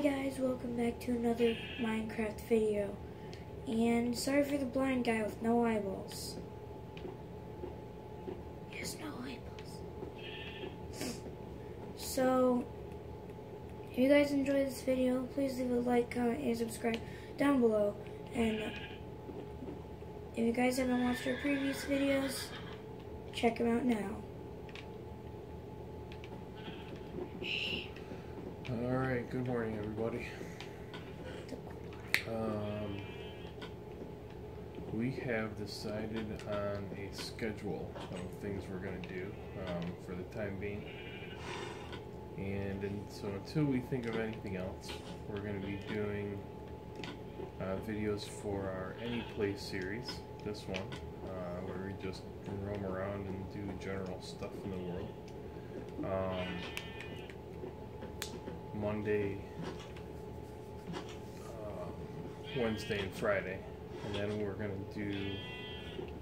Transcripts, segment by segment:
guys, welcome back to another Minecraft video. And sorry for the blind guy with no eyeballs. He has no eyeballs. So, if you guys enjoyed this video, please leave a like, comment, and subscribe down below. And if you guys haven't watched our previous videos, check them out now. All right, good morning, everybody. Um, we have decided on a schedule of things we're going to do um, for the time being. And, and so until we think of anything else, we're going to be doing uh, videos for our Any Play series, this one, uh, where we just roam around and do general stuff in the world. Um, Monday, um, Wednesday, and Friday, and then we're gonna do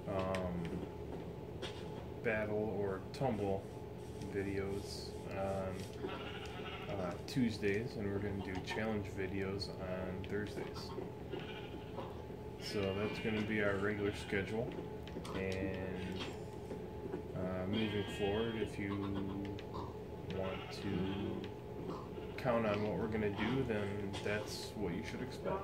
um, battle or tumble videos on uh, Tuesdays, and we're gonna do challenge videos on Thursdays. So that's gonna be our regular schedule, and uh, moving forward, if you want to count on what we're going to do, then that's what you should expect.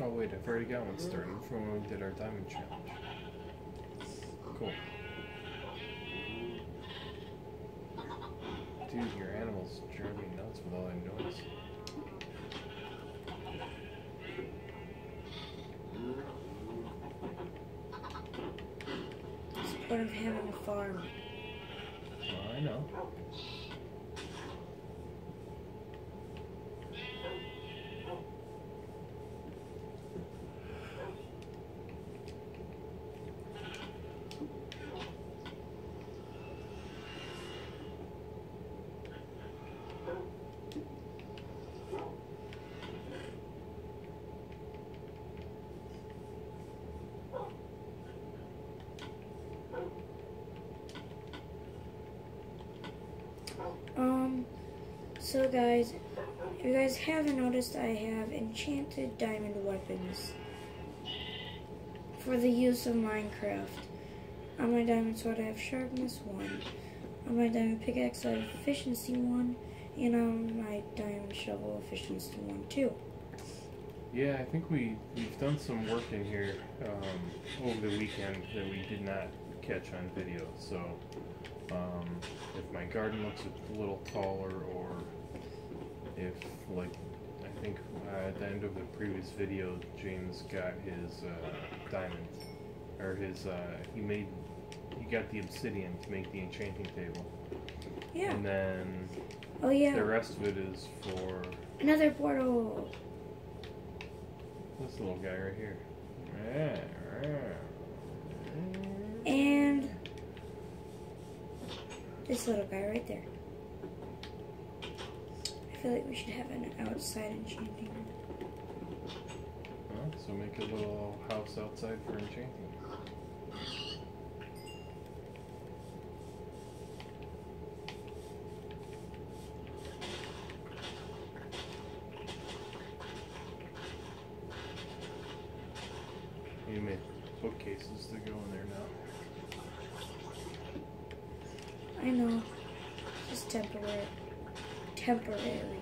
Oh wait, I've already got one started from when we did our diamond challenge. Dude, your animals drive me nuts with all that noise. It's part of having a farm. Oh, I know. Um, so guys, if you guys haven't noticed, I have enchanted diamond weapons for the use of Minecraft. On my diamond sword, I have sharpness 1. On my diamond pickaxe, I have efficiency 1. And on my diamond shovel, efficiency 1 too. Yeah, I think we, we've done some work in here um, over the weekend that we did not catch on video. So, um, if my garden looks a little taller, or if, like, I think uh, at the end of the previous video, James got his uh, diamond, or his, uh, he made, he got the obsidian to make the enchanting table. Yeah. And then Oh yeah. the rest of it is for Another portal. this little guy right here. And this little guy right there. I feel like we should have an outside enchanting. Well, so make a little house outside for enchanting. You made bookcases to go in there now. I know. Just temporary. Temporary.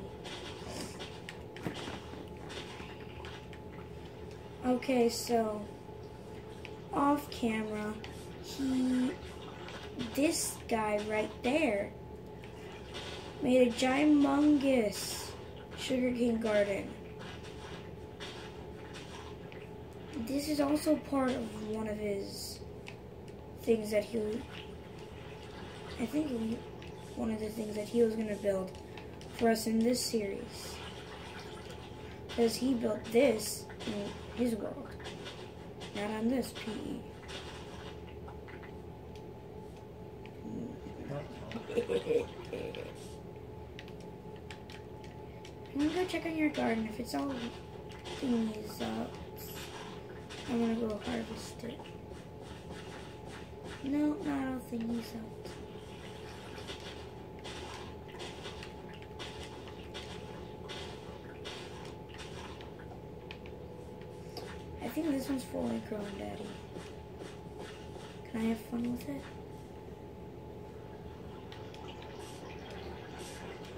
Okay, so off camera, he this guy right there made a gymongous sugarcane garden. This is also part of one of his things that he I think one of the things that he was going to build for us in this series. Because he built this in his world, not on this. PE. I'm gonna go check on your garden. If it's all thingies up, I'm gonna go harvest it. No, not all thingies up. I think this one's fully grown, Daddy. Can I have fun with it?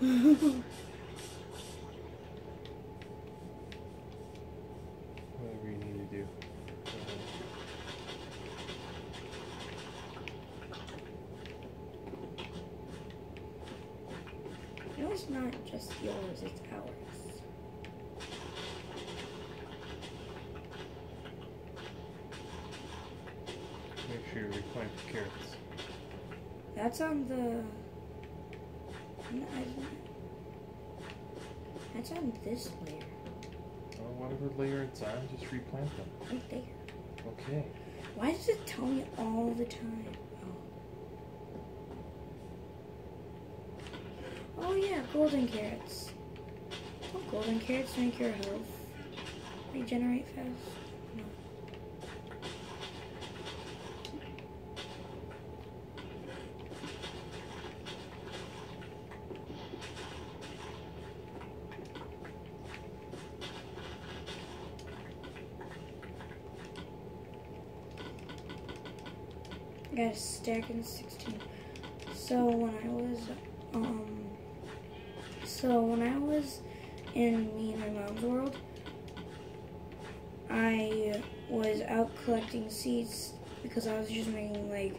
Whatever you need to do. Uh, no, it's not just yours, it's ours. Make sure you replant the carrots. That's on the. That's on this layer, Well, whatever layer it's on, just replant them. right there. Okay. Why does it tell me all the time? Oh. Oh yeah, golden carrots. Don't golden carrots make your health regenerate fast? No. I got a stack in 16. So when I was, um, so when I was in me and my mom's world, I was out collecting seeds because I was just making like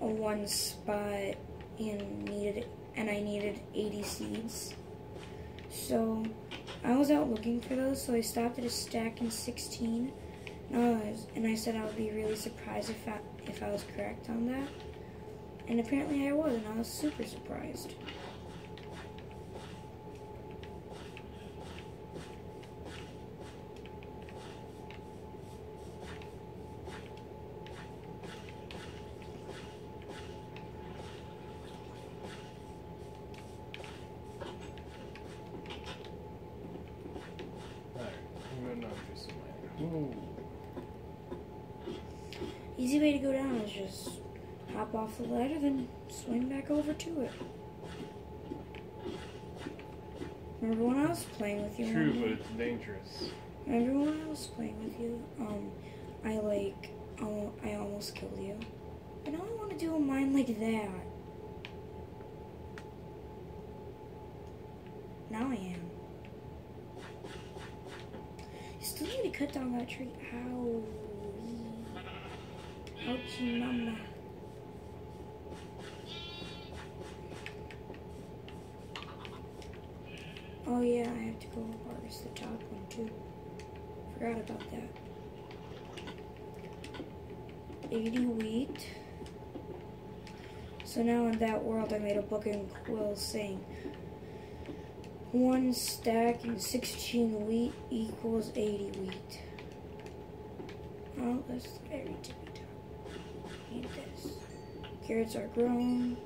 a one spot and needed, and I needed 80 seeds. So I was out looking for those, so I stopped at a stack in 16. And I, was, and I said I would be really surprised if I, if I was correct on that. And apparently I was, and I was super surprised. Alright, I'm going to do some mining. Whoa. Easy way to go down is just hop off the ladder, then swing back over to it. Remember when I was playing with you? True, one but it's dangerous. Remember when I was playing with you? Um, I like, almo- I almost killed you. But now I want to do a mine like that. Now I am. You still need to cut down that tree. Ow. Ouchie mama. Oh yeah, I have to go harvest the top one too. Forgot about that. 80 wheat. So now in that world I made a book and quill saying one stack and 16 wheat equals 80 wheat. Oh, that's very tippy top. Need this. Carrots are grown.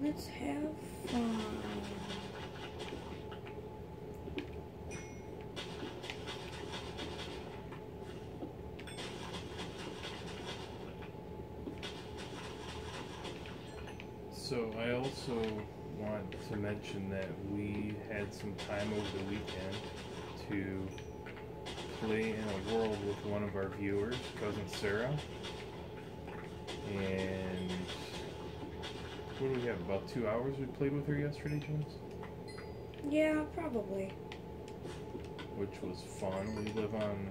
Let's have fun. So I also want to mention that we had some time over the weekend to play in a world with one of our viewers, cousin Sarah. And what do we have? About two hours we played with her yesterday, James, Yeah, probably. which was fun. We live on,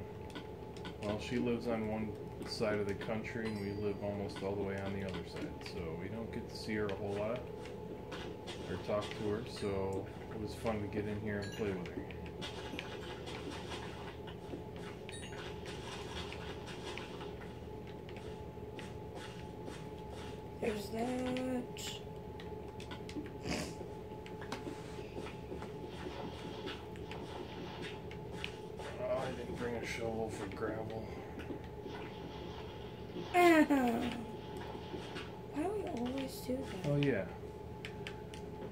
well, she lives on one side of the country, and we live almost all the way on the other side. So we don't get to see her a whole lot or talk to her. So it was fun to get in here and play with her. There's that. Oh, I didn't bring a shovel for gravel. Why do we always do that? Oh yeah.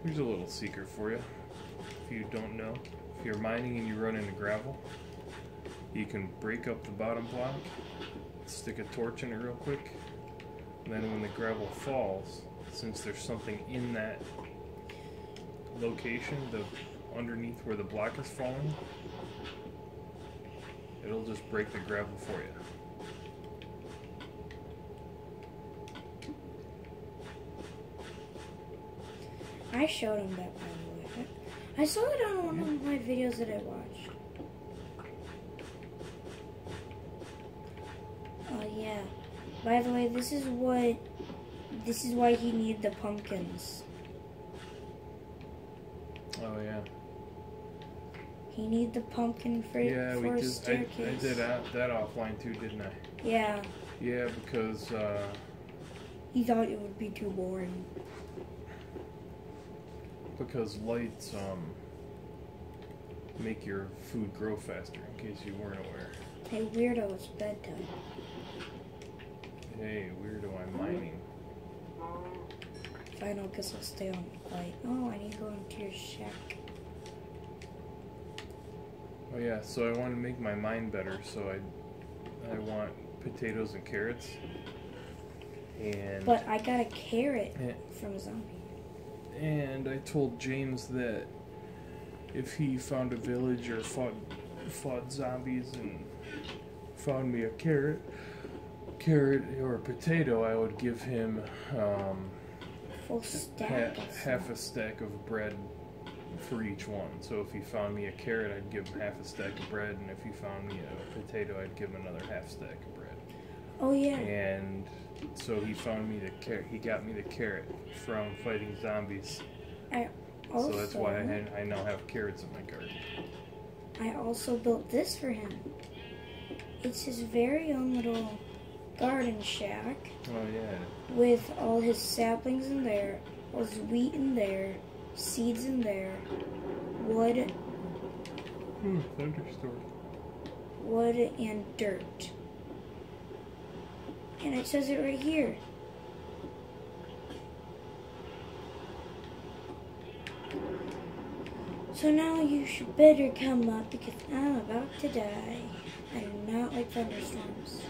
Here's a little secret for you. if you don't know, if you're mining and you run into gravel, you can break up the bottom block, stick a torch in it real quick, and then when the gravel falls, since there's something in that location, the underneath where the block is falling, it'll just break the gravel for you. I showed him that by the way. I saw it on one of my videos that I watched. Oh yeah. By the way, this is what this is why he needed the pumpkins. Oh yeah. He needed the pumpkin for Yeah, for we did. I, staircase. I did that, that offline too, didn't I? Yeah, Yeah, because uh, he thought it would be too boring. because lights um make your food grow faster. In case you weren't aware. Hey weirdo, it's bedtime. Hey, weirdo, I'm mining. Fine, I guess I'll stay on the light. Oh, I need to go into your shack. Oh yeah, so I want to make my mind better. So I I want potatoes and carrots. And But I got a carrot Yeah. from a zombie. And I told James that if he found a village or fought fought zombies and found me a carrot, carrot or a potato, I would give him um, Full stack. of half a stack of bread for each one. So if he found me a carrot, I'd give him half a stack of bread, and if he found me a potato, I'd give him another half stack of bread. Oh yeah. And so he found me the carrot. He got me the carrot from fighting zombies. I also, so that's why I, had, I now have carrots in my garden. I also built this for him. It's his very own little garden shack Oh yeah. with all his saplings in there, all his wheat in there, seeds in there, wood, hmm, Ooh, thunderstorm. wood, and dirt. And it says it right here. So now you should better come up because I'm about to die. I do not like thunderstorms.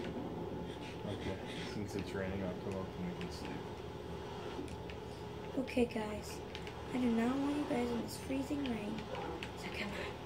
Okay. Since it's raining, I'll come up and we can sleep. Okay, guys. I do not want you guys in this freezing rain. So come on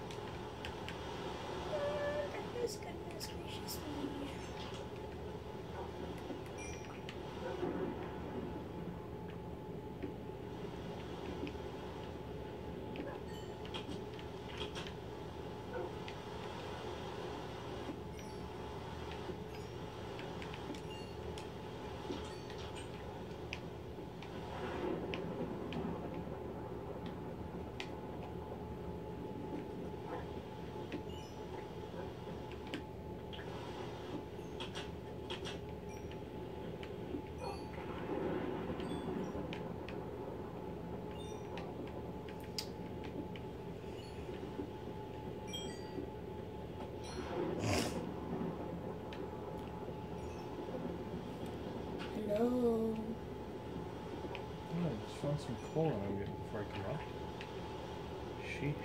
me. Hello. Oh, I just found some coal I'm getting before I come up. Sheesh.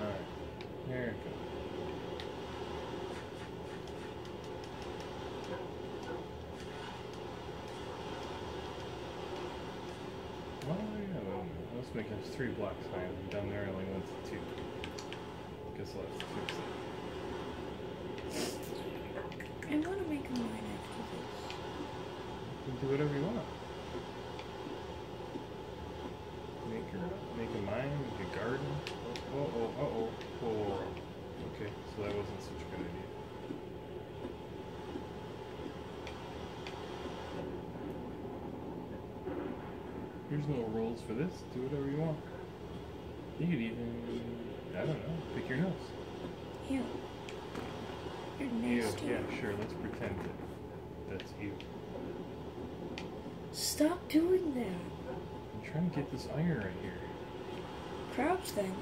Alright. Here it goes. Oh yeah, well, let's make us three blocks high. and Down there I only went to two. Guess I'll have to fix it. I'm gonna make a mine after this. You can do whatever you want. Make your make a mine, make a garden. Oh oh oh oh oh. oh, oh. Okay, so that wasn't such a good idea. There's no rules for this. Do whatever you want. You could even, I don't know, pick your nose. Ew, nasty. yeah, sure. Let's pretend that that's you. Stop doing that. I'm trying to get this iron right here. Crouch then.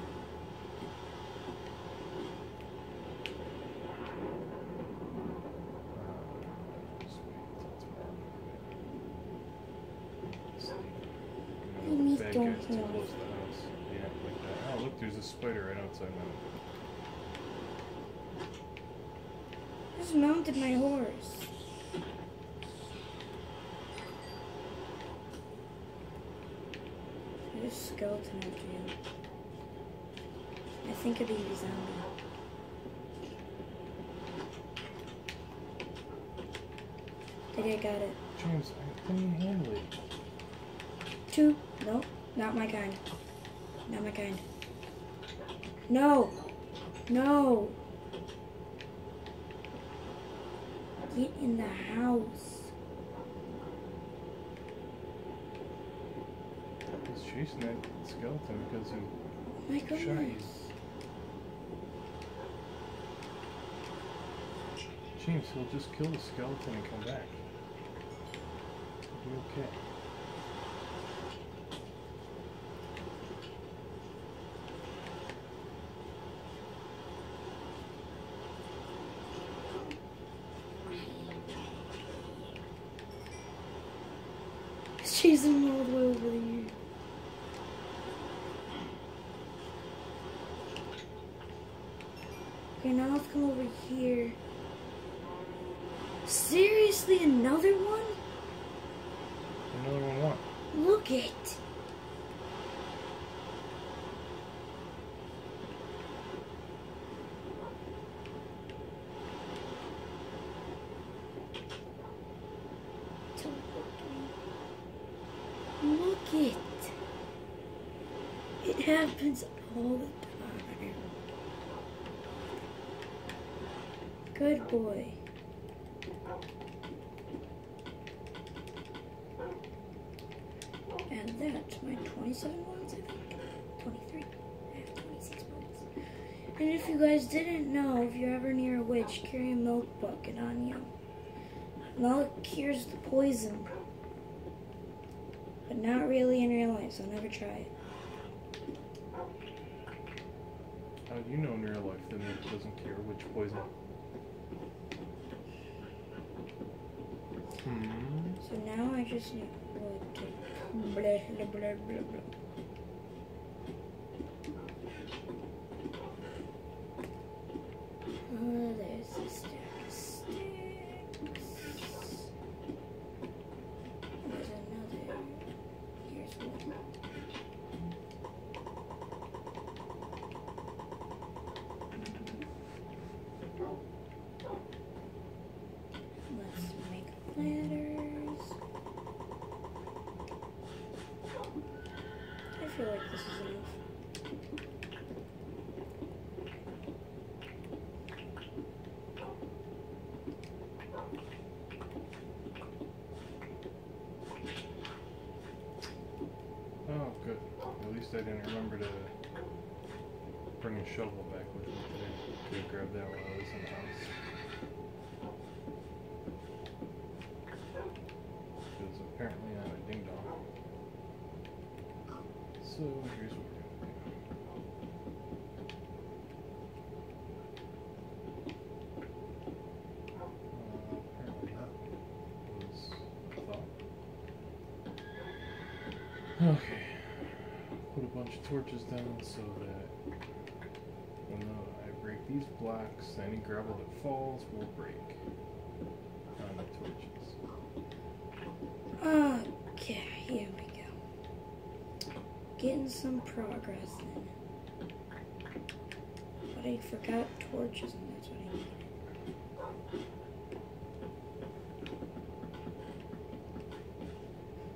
Uh, just wait till tomorrow. Sleep. You You know, need bad don't guys too know. close to the house. Yeah, like that. Oh, look, there's a spider right outside my window. Just mounted my horse. There's a skeleton after you. I think a baby zombie. Think I got it. James, I couldn't handle it. Two. Nope. Not my kind. Not my kind. No. No. Get in the house. He's chasing that skeleton because he. My you. James, he'll just kill the skeleton and come back. It'll be okay. Chasing him all the way over there. Okay, now let's come over here. Seriously, another one? Another one what? Look it. Look it. It happens all the time. Good boy. And that's my 27 ones, I think. 23. I have 26 ones. And if you guys didn't know, if you're ever near a witch, carry a milk bucket on you. Milk cures the poison. But not really in real life, so never try it. How do you know in real life that milk doesn't cure witch poison? Hmm. So now I just need what to blah blah blah blah blah. Ladders. I feel like this is enough. Oh, good. At least I didn't remember to bring a shovel back with me today. Could have that while I was in the house. Because apparently I'm a ding dong. So here's what we're. Uh. Okay. Put a bunch of torches down so that when uh, I break these blocks, any gravel that falls will break on the torches. Okay, here we go. Getting some progress in. But I forgot torches, and that's what I needed.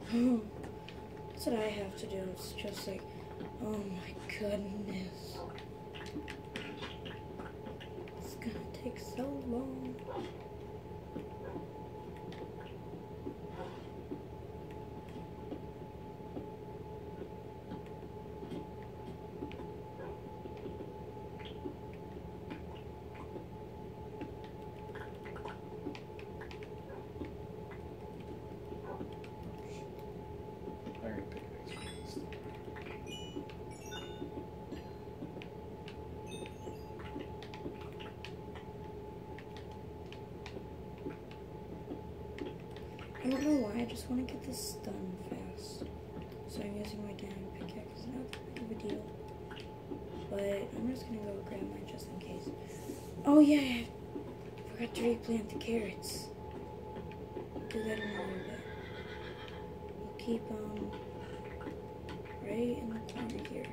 Hmm. That's what I have to do. It's just like, oh my goodness. It's gonna take so long. I don't know why, I just want to get this done fast. So I'm using my diamond pickaxe. Not that big of a deal. But I'm just gonna go grab mine just in case. Oh yeah, I forgot to replant the carrots. Do that in a little bit. We'll keep them right in the corner here.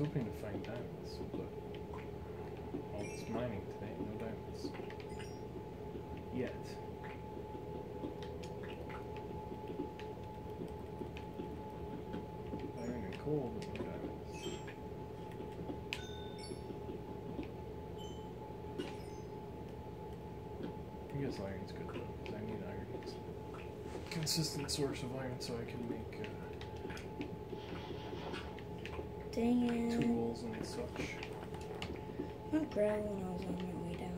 Hoping to find diamonds, but all this mining today, no diamonds. Yet. Iron and coal, but no diamonds. I guess iron's good though, 'cause I need iron. Consistent source of iron so I can make uh, dang it. tools and such. Gravel when I was on way down.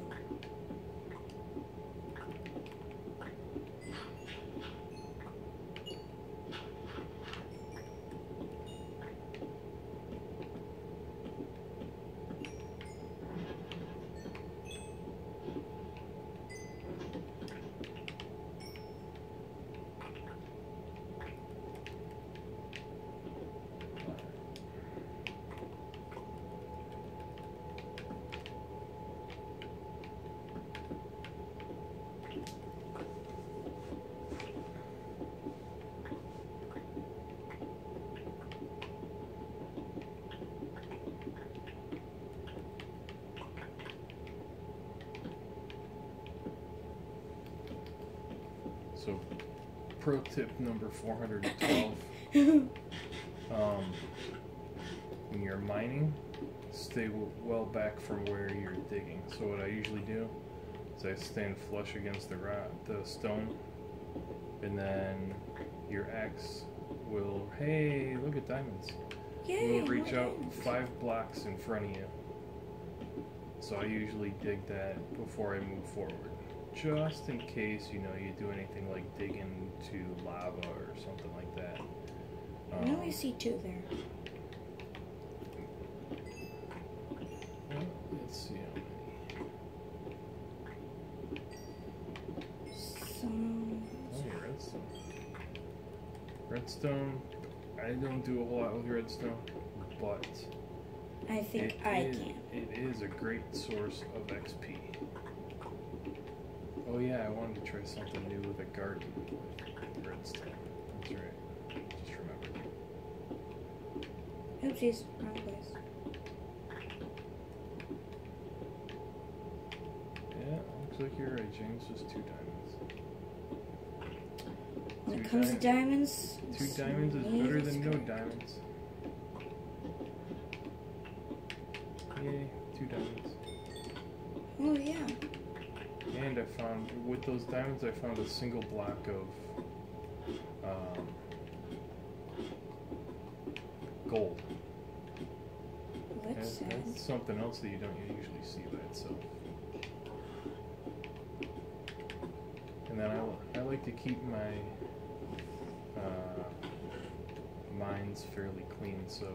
So, pro tip number 412 um, when you're mining, stay w- well back from where you're digging. So, what I usually do is I stand flush against the, ra- the stone, and then your axe will, hey, look at diamonds. Yay! will reach out five blocks in front of you. So I usually dig that before I move forward. Just in case, you know, you do anything like dig into lava or something like that. I Um, only see two there. let's see how many. Some. Oh, yeah, redstone. Redstone, I don't do a whole lot with redstone, but I think I is- can. It is a great source of XP. Oh yeah, I wanted to try something new with a garden with redstone. That's right. Just remembered. Oopsies, wrong place. Yeah, looks like you're right, James. Just two diamonds. When it Two comes to diamonds. Two diamonds is better than no diamonds. Yay, two diamonds. Oh yeah. And I found, with those diamonds, I found a single block of um, gold. That's that's something else that you don't usually see by itself. And then I, I like to keep my uh, mines fairly clean, so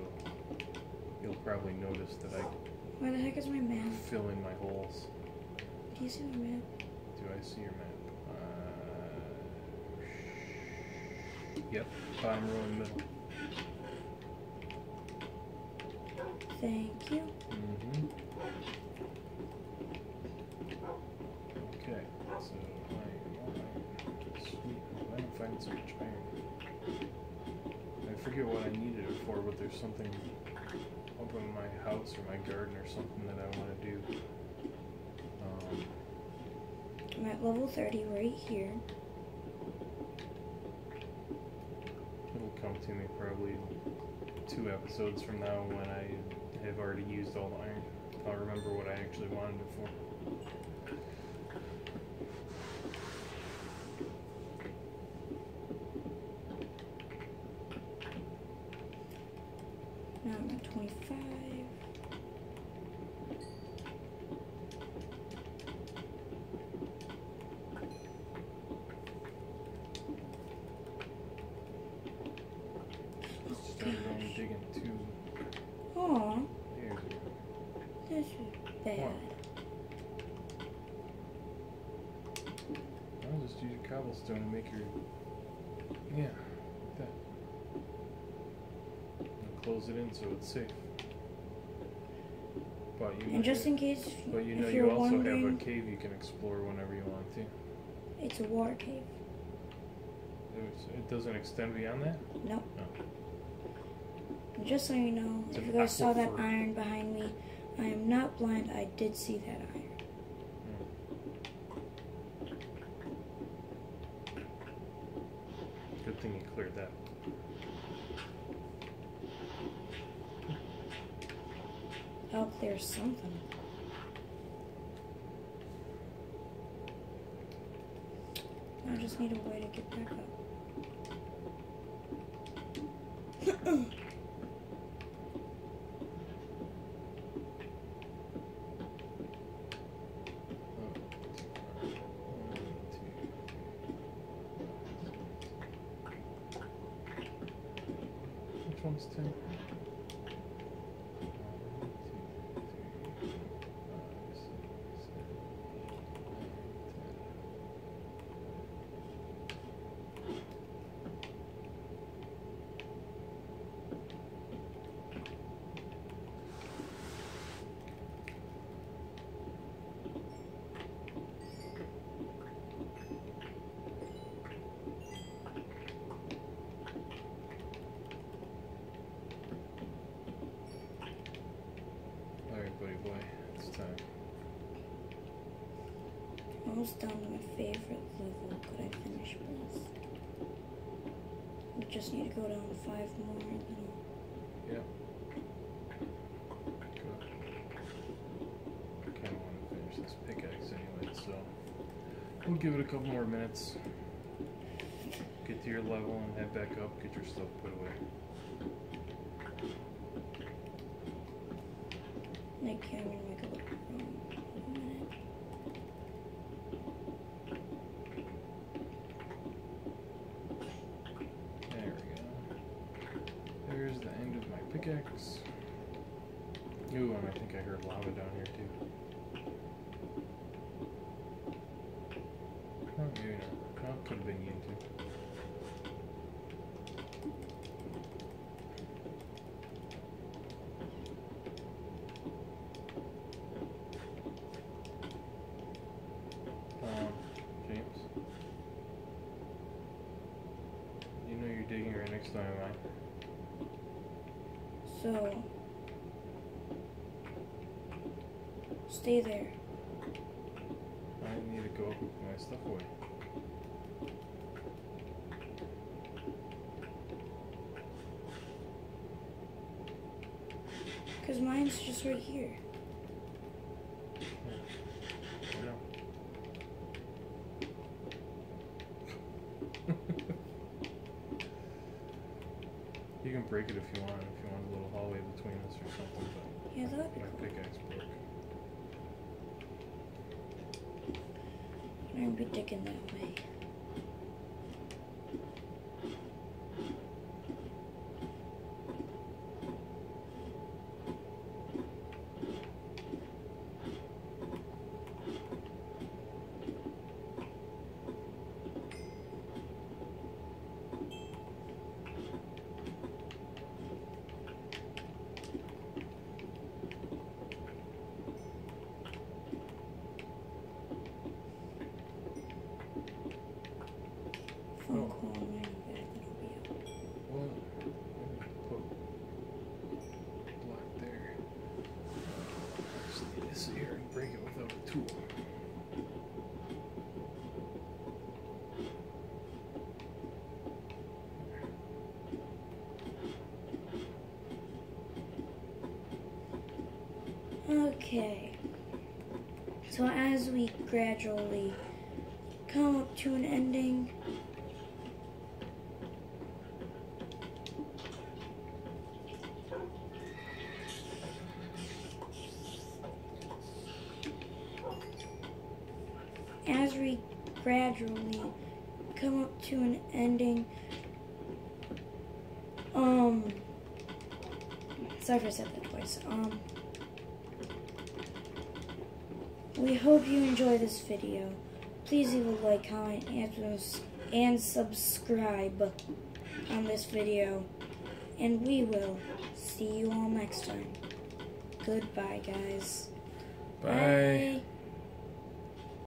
you'll probably notice that I Where the heck is my map? fill in my holes. Do you see my map? I see your map? Uh, yep, bottom row in the middle. Thank you. Mm-hmm. Okay, so more iron. Sweet. Why am I finding so much iron? I forget what I needed it for, but there's something up in my house or my garden or something that I want to do. Um, I'm at level 30 right here. it'll come to me probably two episodes from now when I have already used all the iron. I'll remember what I actually wanted it for. Close it in so it's safe. But you. And just in case, but you know you also have a cave you can explore whenever you want to. it's a war cave. It doesn't extend beyond that. Nope. No. Just so you know, It's if you guys saw that iron behind me, I am not blind. I did see that iron. Good thing you cleared that. I'll clear something. I just need a way to get back up. Which one's ten? Alright, buddy boy, it's time. Almost down to my favorite level. Could I finish, please? We just need to go down five more. Yep. Good. Kinda wanna finish this pickaxe anyway, so we'll give it a couple more minutes. Get to your level and head back up, get your stuff put away. Pickaxe. Ooh, and I think I heard lava down here too. Oh, maybe not. Oh, could have been you too. Um, James? You know you're digging right next to my mine. So, stay there. I need to go put my stuff away. Because mine's just right here. I know. You can break it if you want, if you want a little hallway between us or something, Yeah, that'd be but my cool. pickaxe broke. I'm gonna be digging that way. Phone Oh. call, I'm gonna be back, it'll be up. Well, let me put block there. Just need this here and break it without a tool. Okay. So as we gradually come up to an ending, as we gradually come up to an ending, um, sorry if I said that twice, um, we hope you enjoy this video. please leave a like, comment, and, and subscribe on this video. And we will see you all next time. Goodbye, guys. Bye. Bye.